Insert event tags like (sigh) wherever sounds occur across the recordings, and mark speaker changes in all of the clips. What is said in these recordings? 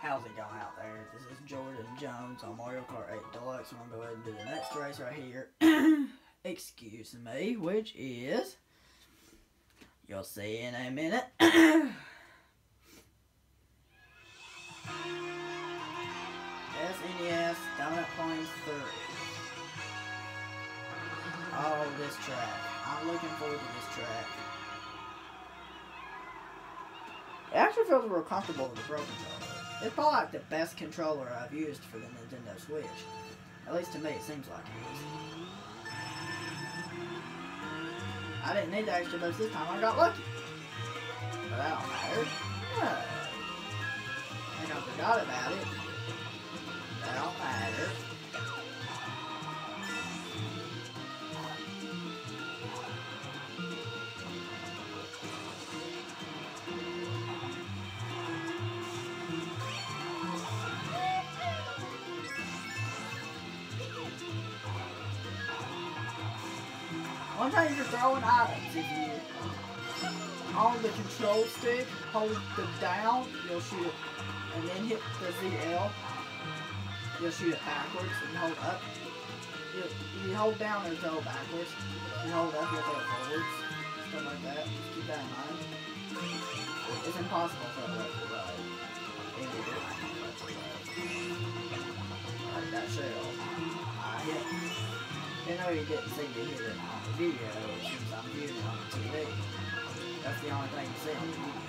Speaker 1: How's it going out there? This is Jordan Jones on Mario Kart 8 Deluxe. I'm going to go ahead and do the next race right here. (clears throat) Excuse me, which is. You'll see in a minute. (clears throat) SNES Donut Plains 3. Oh, this track. I'm looking forward to this track. It actually feels real comfortable with the broken Controller. It's probably like the best controller I've used for the Nintendo Switch. At least to me, it seems like it is. I didn't need the extra boost this time, I got lucky. But that don't matter. No. Think I forgot about it. That don't matter. One time you're throwing items, if you the control stick, hold the down, you'll shoot it, and then hit the ZL, you'll shoot it backwards, and hold up. You, you hold down and throw backwards. You hold up, you'll throw forwards. Stuff like that. Keep that in mind. It's impossible for a to right. You didn't see me hit it on the video since I'm viewing it on the TV. That's the only thing you see on the video.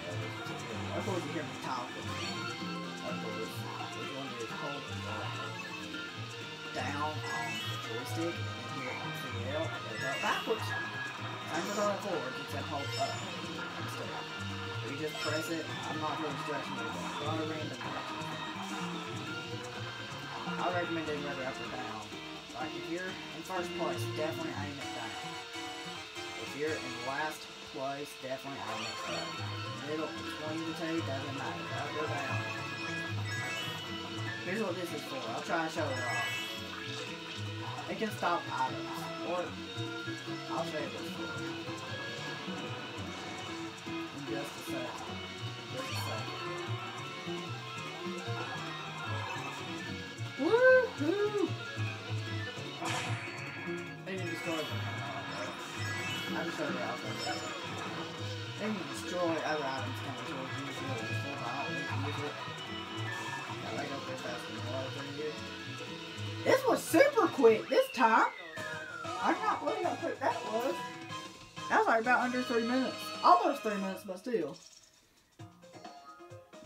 Speaker 1: Of course you hear me talking. Of course. Which one is hold the down on the joystick and hit on ZL and goes up backwards. Same for going forward, except hold up instead. You just press it. I'm not really stretching it. Go on a random direction. I recommend doing rather. If you're in first place, definitely it down. If you're in last place, definitely it up. Middle, between the two, doesn't matter. Up or down. Here's what this is for. I'll try and show it off. It can stop items. Or, I'll show you it's for. I destroy other coming towards you. So can it. Yeah, the water. This was super quick this time. I'm not believe how quick that was. That was like about under three minutes. Almost three minutes, but still.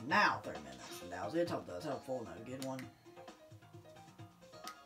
Speaker 1: Now three minutes. That was it. Hope that was helpful. Have a good one.